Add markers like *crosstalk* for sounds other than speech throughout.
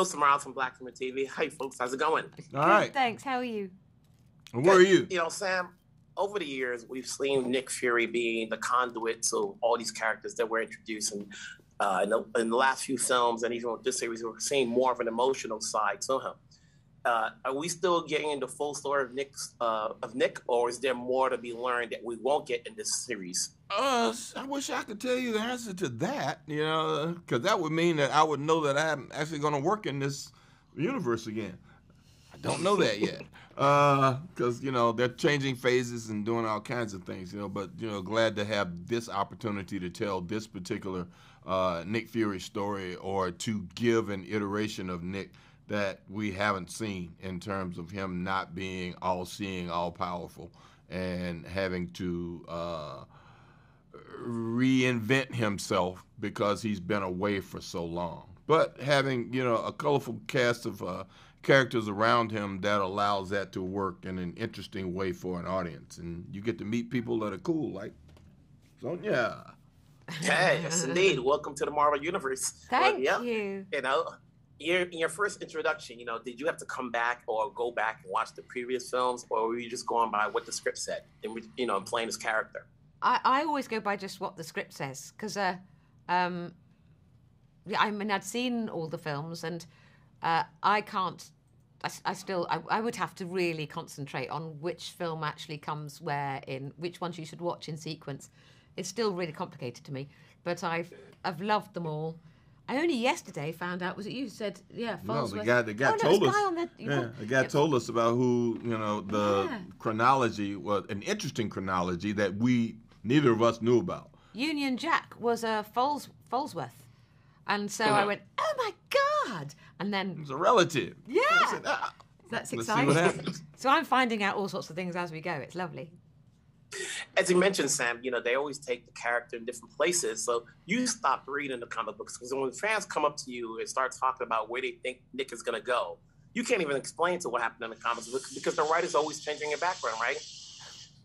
Wilson Morales from Black Film and TV. Hi, folks. How's it going? All right. Thanks. How are you? Where are you? You know, Sam, over the years, we've seen Nick Fury being the conduit to all these characters that we're introducing. Uh, in, the, in the last few films, and even with this series, we're seeing more of an emotional side to him. Uh, are we still getting the full story of Nick's uh, of Nick, or is there more to be learned that we won't get in this series? Uh, I wish I could tell you the answer to that. You know, because that would mean that I would know that I'm actually going to work in this universe again. I don't know that yet, because *laughs* uh, you know they're changing phases and doing all kinds of things. You know, but you know, glad to have this opportunity to tell this particular uh, Nick Fury story, or to give an iteration of Nick that we haven't seen in terms of him not being all seeing, all powerful, and having to uh, reinvent himself because he's been away for so long. But having, you know, a colorful cast of uh, characters around him that allows that to work in an interesting way for an audience. And you get to meet people that are cool, like Sonya. Hey, yes, indeed. Welcome to the Marvel Universe. Thank well, yeah, you. You know, your, in your first introduction, you know, did you have to come back or go back and watch the previous films, or were you just going by what the script said and you know playing his character? I, I always go by just what the script says because uh, um, I mean I'd seen all the films and uh, I can't. I, I still I, I would have to really concentrate on which film actually comes where in which ones you should watch in sequence. It's still really complicated to me, but I've I've loved them all. I only yesterday found out. Was it you said? Yeah, Falls. No, the guy, the guy oh, told us. The, yeah, the guy told us about who you know the yeah. chronology was an interesting chronology that we neither of us knew about. Union Jack was a Falls Falsworth, and so I went, oh my god! And then it's a relative. Yeah, said, ah, that's exciting. so I'm finding out all sorts of things as we go. It's lovely as you mentioned, Sam, you know, they always take the character in different places. So you stop reading the comic books because when fans come up to you and start talking about where they think Nick is going to go, you can't even explain to what happened in the comics because the writer's always changing your background, right?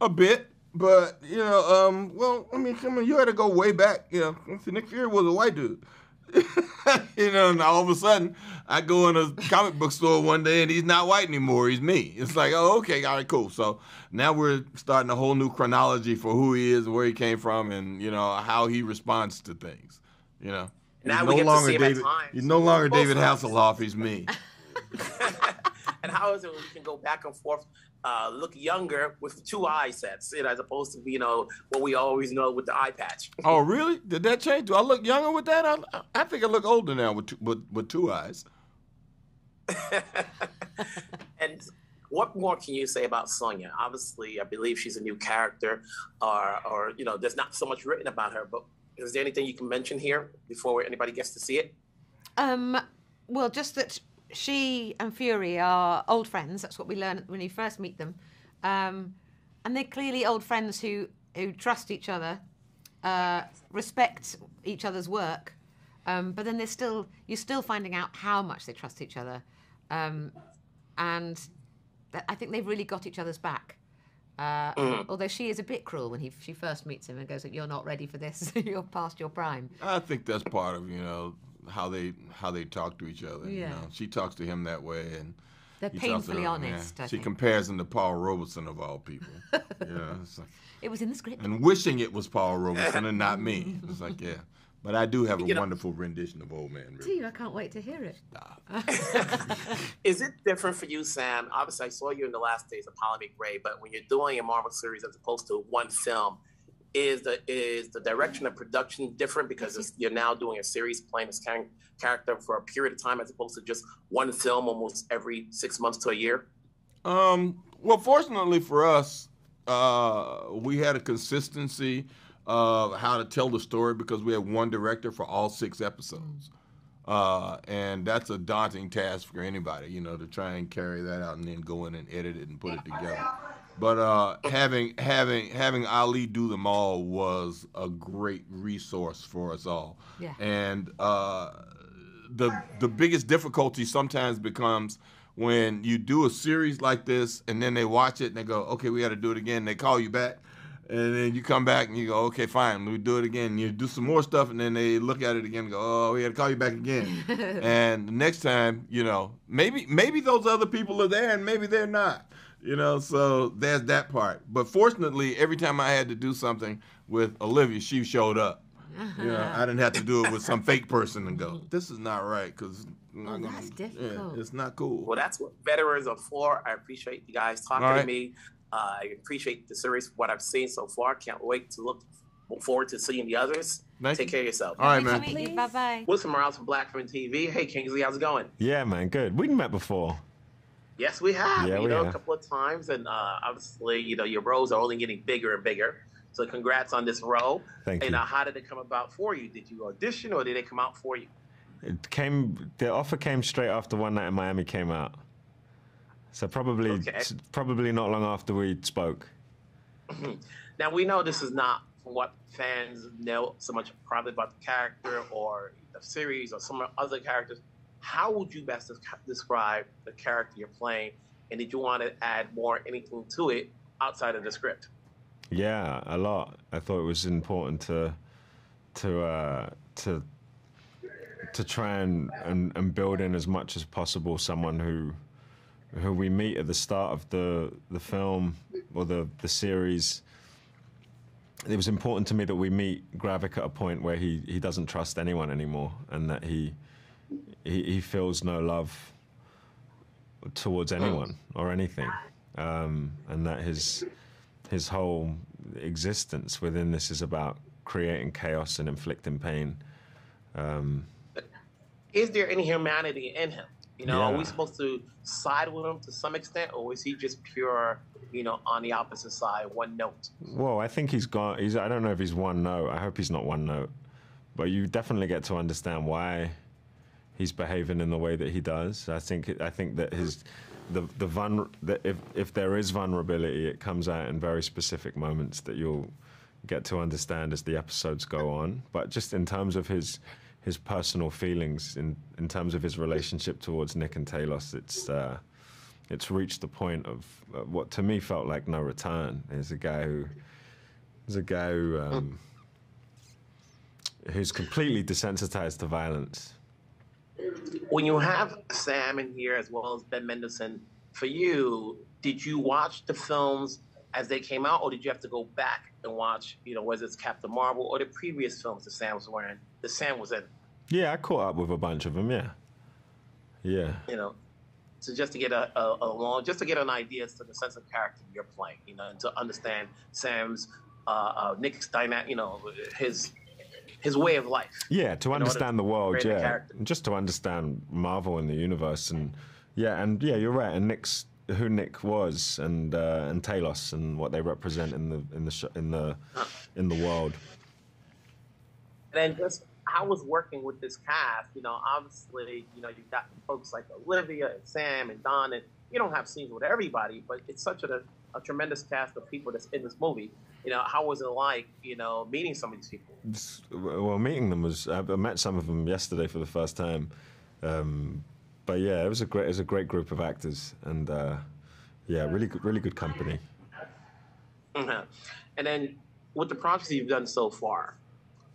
A bit, but you know, um, well, I mean, come on, you had to go way back. You know, Nick Fury was a white dude. *laughs* you know, and all of a sudden, I go in a comic book store one day and he's not white anymore. He's me. It's like, oh, okay, all right, cool. So now we're starting a whole new chronology for who he is, where he came from, and you know how he responds to things. You know, now he's we no get longer to see David. At times. He's no longer David Hasselhoff. He's me. *laughs* *laughs* and how is it we can go back and forth uh, look younger with two eye sets, you know, as opposed to you know what we always know with the eye patch. *laughs* oh, really? Did that change? Do I look younger with that? I, I think I look older now with two, with, with two eyes. *laughs* and what more can you say about Sonya? Obviously, I believe she's a new character, or or you know, there's not so much written about her. But is there anything you can mention here before anybody gets to see it? Um, well, just that she and Fury are old friends. That's what we learn when you first meet them, um, and they're clearly old friends who who trust each other, uh, respect each other's work, um, but then they're still you're still finding out how much they trust each other, um, and I think they've really got each other's back. Uh, mm. Although she is a bit cruel when he she first meets him and goes, "You're not ready for this. *laughs* You're past your prime." I think that's part of you know how they how they talk to each other. Yeah. You know, she talks to him that way, and they're painfully honest. Yeah. she think. compares him to Paul Robeson of all people. *laughs* yeah, like, it was in the script. And wishing it was Paul Robeson and not me. *laughs* It's like, yeah. But I do have a you wonderful know, rendition of Old Man River. Do you? I can't wait to hear it. *laughs* Is it different for you, Sam? Obviously, I saw you in the last days of Ptolemy Grey, but when you're doing a Marvel series as opposed to one film, is the is the direction of production different because you're now doing a series playing this char- character for a period of time as opposed to just one film almost every six months to a year? Um, well, fortunately for us, uh, we had a consistency of how to tell the story because we had one director for all six episodes. Uh, and that's a daunting task for anybody, you know, to try and carry that out and then go in and edit it and put it together. But uh, having having having Ali do them all was a great resource for us all. Yeah. And uh, the the biggest difficulty sometimes becomes when you do a series like this and then they watch it and they go, okay, we got to do it again. They call you back and then you come back and you go, okay, fine, we do it again. And You do some more stuff, and then they look at it again and go, oh, we had to call you back again. *laughs* and the next time, you know, maybe maybe those other people are there, and maybe they're not. You know, so there's that part. But fortunately, every time I had to do something with Olivia, she showed up. You know, I didn't have to do it with some fake person and go, *laughs* this is not right because Oh, that's difficult. it's not cool. Well, that's what veterans are for. I appreciate you guys talking All right. to me. Uh, I appreciate the series, what I've seen so far. Can't wait to look forward to seeing the others. Thank Take you. care of yourself. All right, Nice to man. meet you. Bye bye. Wilson Morales from Black Film and TV. Hey, Kingsley, how's it going? Yeah, man, good. We'd met before. Yes, we have. Yeah, you we know, have. a couple of times, and uh, obviously, you know, your roles are only getting bigger and bigger. So, congrats on this role. Thank and you. uh, how did it come about for you? Did you audition, or did it come out for you? It came. The offer came straight after one night in Miami came out. So probably, Okay. probably not long after we spoke. *clears throat* Now we know this is not what fans know so much probably about the character or the series or some other characters. How would you best describe the character you're playing? And did you want to add more anything to it outside of the script? Yeah, a lot. I thought it was important to to uh, to to try and, and, and build in as much as possible someone who who we meet at the start of the the film or the the series. It was important to me that we meet Gravik at a point where he, he doesn't trust anyone anymore and that he he, he feels no love towards anyone or anything, um, and that his his whole existence within this is about creating chaos and inflicting pain. Um, Is there any humanity in him? You know, are we supposed to side with him to some extent, or is he just pure, you know, on the opposite side, one note? well, I think he's gone. He's. I don't know if he's one note. I hope he's not one note, but you definitely get to understand why he's behaving in the way that he does. I think. I think that his. The the vul that if if there is vulnerability, it comes out in very specific moments that you'll get to understand as the episodes go on. But just in terms of his his personal feelings, in in terms of his relationship towards Nick and Talos, it's uh, it's reached the point of uh, what to me felt like no return. There's a guy who a guy who um, who's completely desensitized to violence. When you have Sam in here as well as Ben Mendelsohn, for you, did you watch the films as they came out, or did you have to go back and watch, you know, whether it's Captain Marvel or the previous films that Sam was wearing, that Sam was in, Yeah, I caught up with a bunch of them. Yeah, yeah, you know, so just to get a, a, a long, just to get an idea as to the sense of character you're playing, you know, and to understand Sam's, uh, uh, Nick's dynamic, you know, his his way of life. yeah. To understand the world, yeah, just to understand Marvel and the universe, and yeah, and yeah, you're right. And Nick's who Nick was, and uh, and Talos, and what they represent in the in the sh- in the in the world. And then just how was working with this cast, you know, obviously, you know, you've got folks like Olivia and Sam and Don, and you don't have scenes with everybody, but it's such a, a tremendous cast of people that's in this movie. You know, how was it like, you know, meeting some of these people? Well, meeting them was I I met some of them yesterday for the first time, um, but yeah, it was a great it was a great group of actors, and uh, yeah, really good, really good company. *laughs* And then with the projects you've done so far,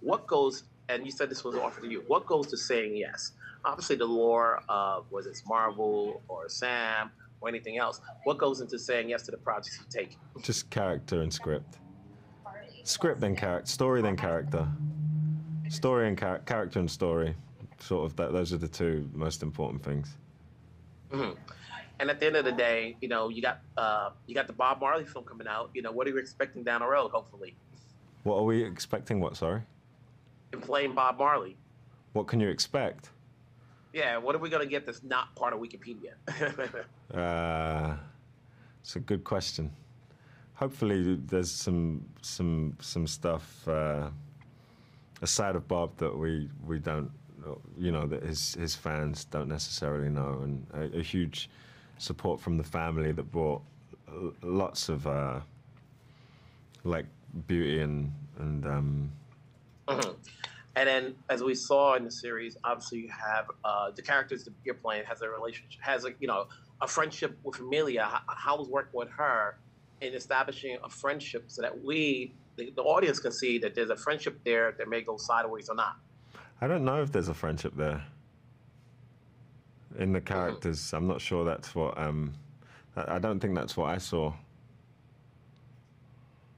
what goes, and you said this was offered to you, what goes to saying yes? Obviously, the lore of was it Marvel or Sam or anything else, what goes into saying yes to the projects you take? Just character and script, script then character, story then character, story and char- character and story. Sort of that. Those are the two most important things. Mhm. And at the end of the day, you know, you got uh, you got the Bob Marley film coming out. You know, what are you expecting down the road? Hopefully, What are we expecting? What? Sorry. In playing Bob Marley. What can you expect? Yeah, what are we gonna get that's not part of Wikipedia? *laughs* Uh, it's a good question. Hopefully, there's some some some stuff uh, aside of Bob that we we don't, you know, that his his fans don't necessarily know, and a, a huge support from the family that brought lots of uh, like beauty and and um, Mhm. And then, as we saw in the series, obviously you have uh, the characters that you're playing has a relationship, has a you know a friendship with Emilia. How, was working with her, in establishing a friendship so that we, the, the audience, can see that there's a friendship there that may go sideways or not. I don't know if there's a friendship there. In the characters, I'm not sure that's what. Um, I don't think that's what I saw.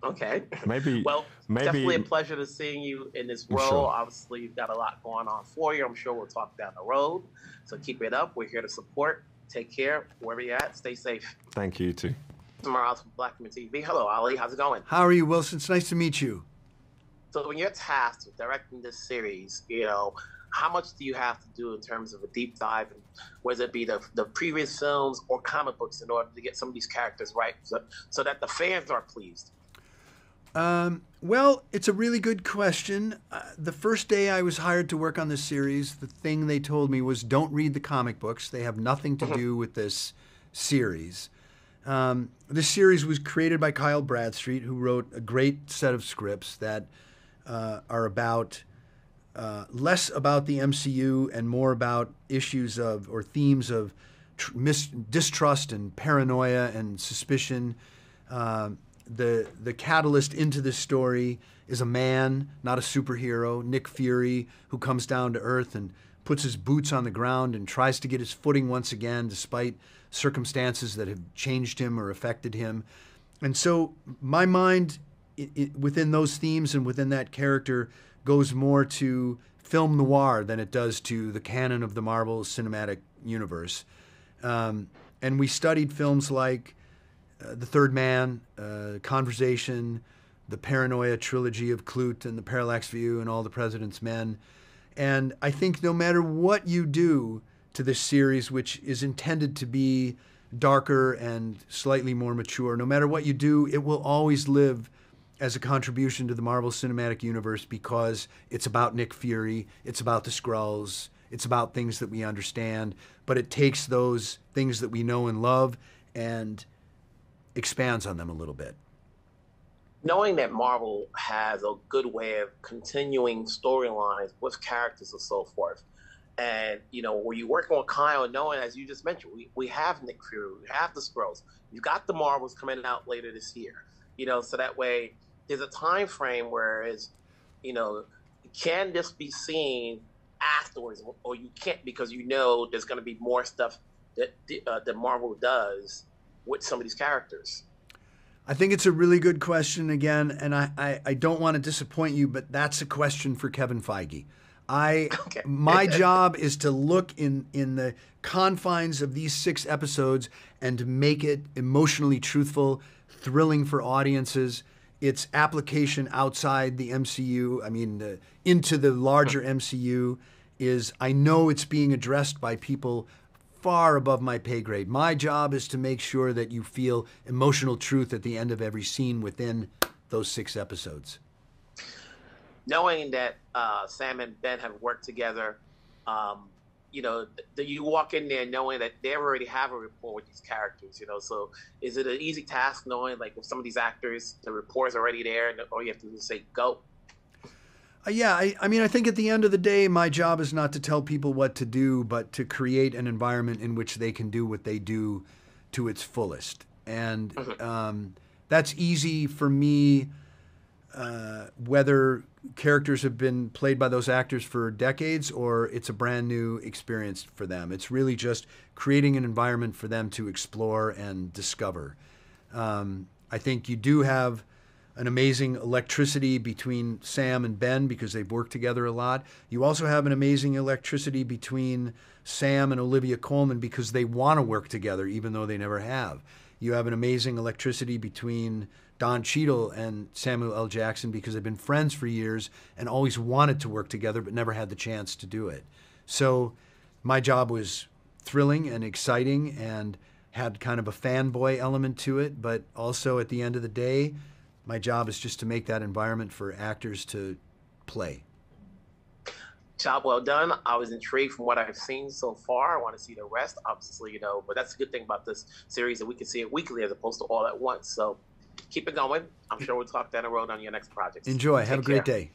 Okay. Maybe. Well, maybe. definitely a pleasure to seeing you in this role. Sure. Obviously, you've got a lot going on for you. I'm sure we'll talk down the road. So keep it up. We're here to support. Take care. Wherever you're at, stay safe. Thank you too. Morales from Black Film and TV. Hello, Ali. How's it going? How are you, Wilson? It's nice to meet you. So when you're tasked with directing this series, you know, how much do you have to do in terms of a deep dive, and whether it be the, the previous films or comic books, in order to get some of these characters right, so, so that the fans are pleased? Um, well, it's a really good question. Uh, the first day I was hired to work on this series, the thing they told me was don't read the comic books. They have nothing to do with this series. Um, this series was created by Kyle Bradstreet, who wrote a great set of scripts that uh, are about uh, less about the MCU and more about issues of or themes of tr- mis- distrust and paranoia and suspicion. Um the the catalyst into this story is a man, not a superhero, Nick Fury, who comes down to earth and puts his boots on the ground and tries to get his footing once again, despite circumstances that have changed him or affected him. And so, my mind i i within those themes and within that character goes more to film noir than it does to the canon of the Marvel Cinematic Universe. Um, and we studied films like uh, The Third Man, uh, Conversation, the Paranoia trilogy of Klute and the Parallax View and All the President's Men. And I think no matter what you do to this series, which is intended to be darker and slightly more mature, no matter what you do, it will always live as a contribution to the Marvel Cinematic Universe because it's about Nick Fury, it's about the Skrulls, it's about things that we understand, but it takes those things that we know and love and expands on them a little bit. knowing that Marvel has a good way of continuing storylines with characters and so forth, and you know, where you working with Kyle, knowing as you just mentioned, we, we have Nick Fury, we have the Skrulls, you've got the Marvels coming out later this year, you know, so that way there's a time frame where is, you know, can this be seen afterwards, or you can't because you know there's going to be more stuff that uh, that Marvel does with some of these characters. I think it's a really good question again, and I, I, I don't want to disappoint you, but that's a question for Kevin Feige. I *laughs* Okay. my job is to look in in the confines of these six episodes and to make it emotionally truthful, thrilling for audiences. Its application outside the MCU, I mean, the, into the larger MCU, is I know it's being addressed by people far above my pay grade. My job is to make sure that you feel emotional truth at the end of every scene within those six episodes. knowing that uh, Sam and Ben have worked together, um, you know, th- you walk in there knowing that they already have a rapport with these characters. You know, so is it an easy task knowing like with some of these actors, the rapport is already there, and all you have to do is say go. Uh, yeah, I, I mean, I think at the end of the day, my job is not to tell people what to do, but to create an environment in which they can do what they do to its fullest. And um, that's easy for me, uh, whether characters have been played by those actors for decades or it's a brand new experience for them. It's really just creating an environment for them to explore and discover. Um, I think you do have an amazing electricity between Sam and Ben because they've worked together a lot. You also have an amazing electricity between Sam and Olivia Colman because they want to work together even though they never have. You have an amazing electricity between Don Cheadle and Samuel L. Jackson because they've been friends for years and always wanted to work together but never had the chance to do it. So my job was thrilling and exciting and had kind of a fanboy element to it, but also at the end of the day, my job is just to make that environment for actors to play. Job well done. I was intrigued from what I've seen so far. I want to see the rest, obviously, you know, but that's a good thing about this series that we can see it weekly as opposed to all at once. So keep it going. I'm sure we'll talk down the road on your next project. Enjoy. Have Take a great care. day.